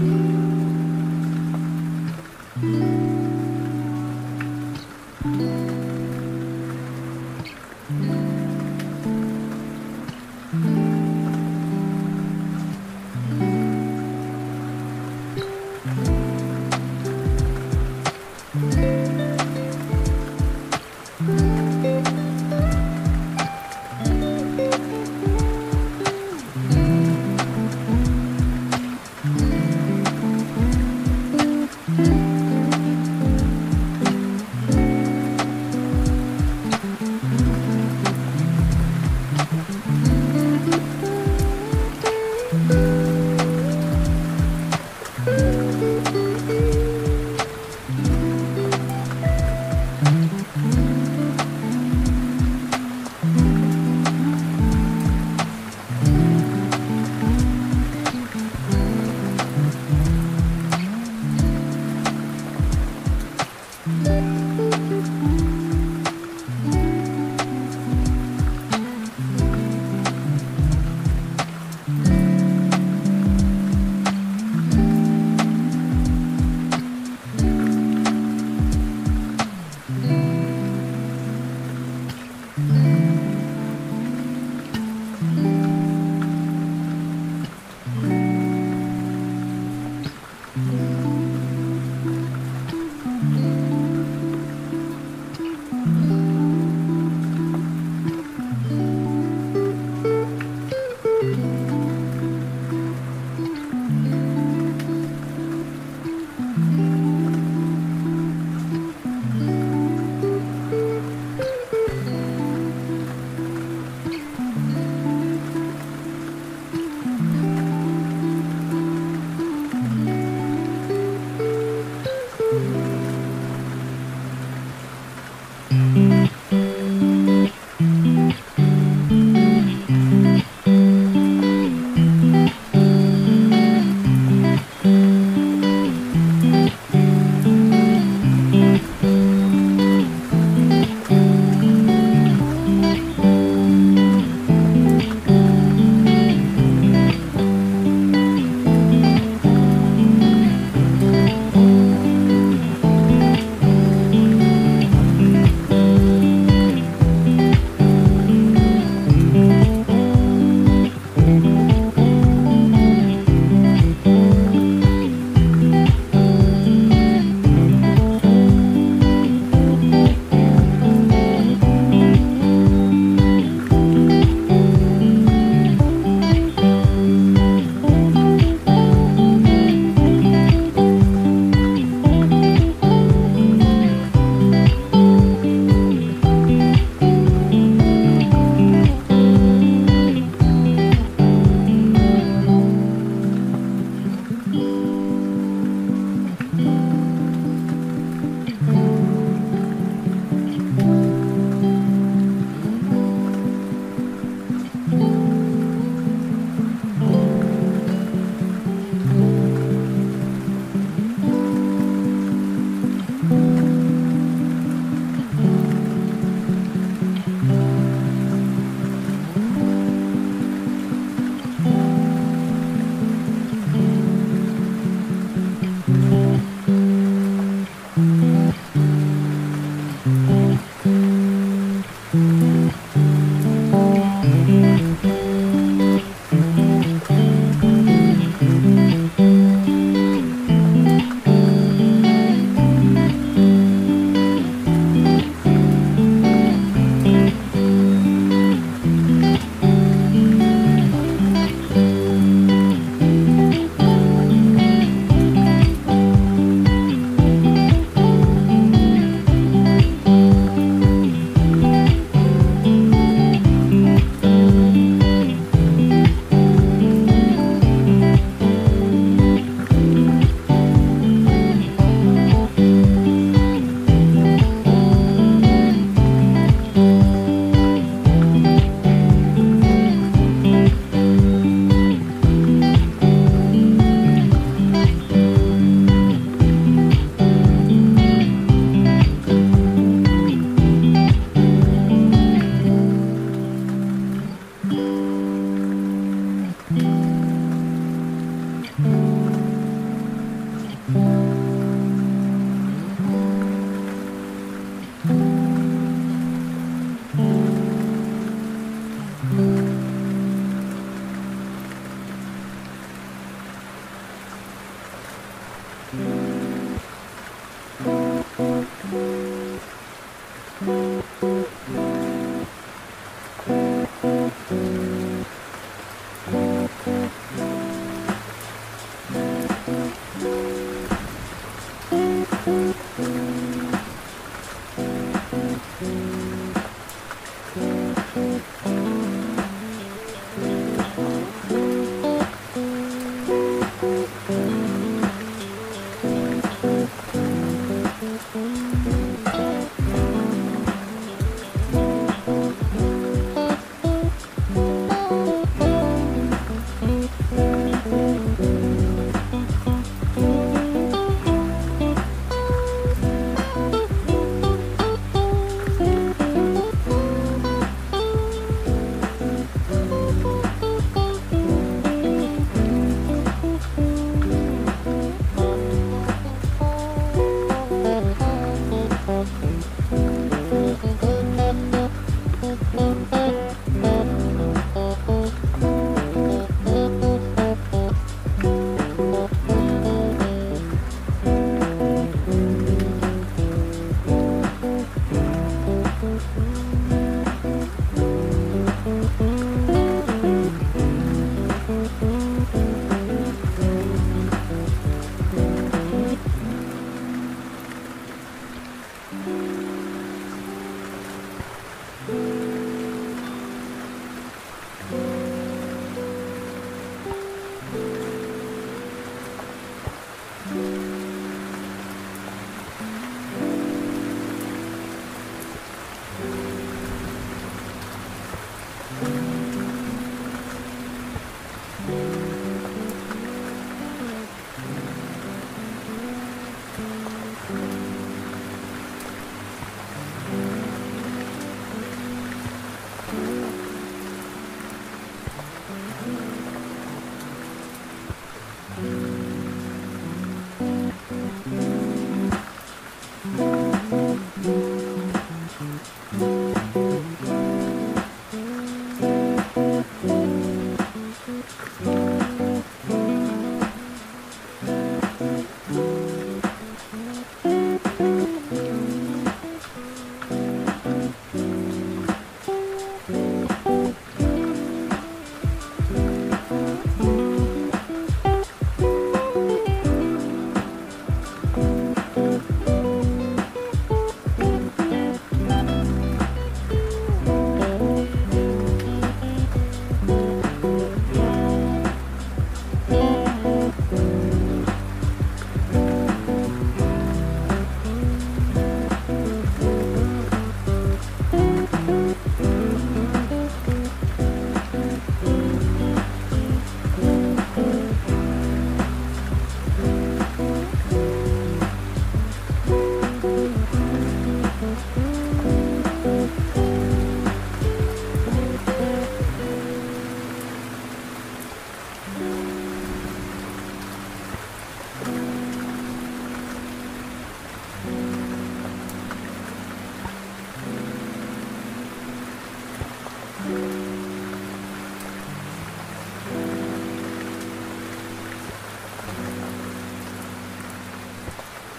Mm-hmm.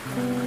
嗯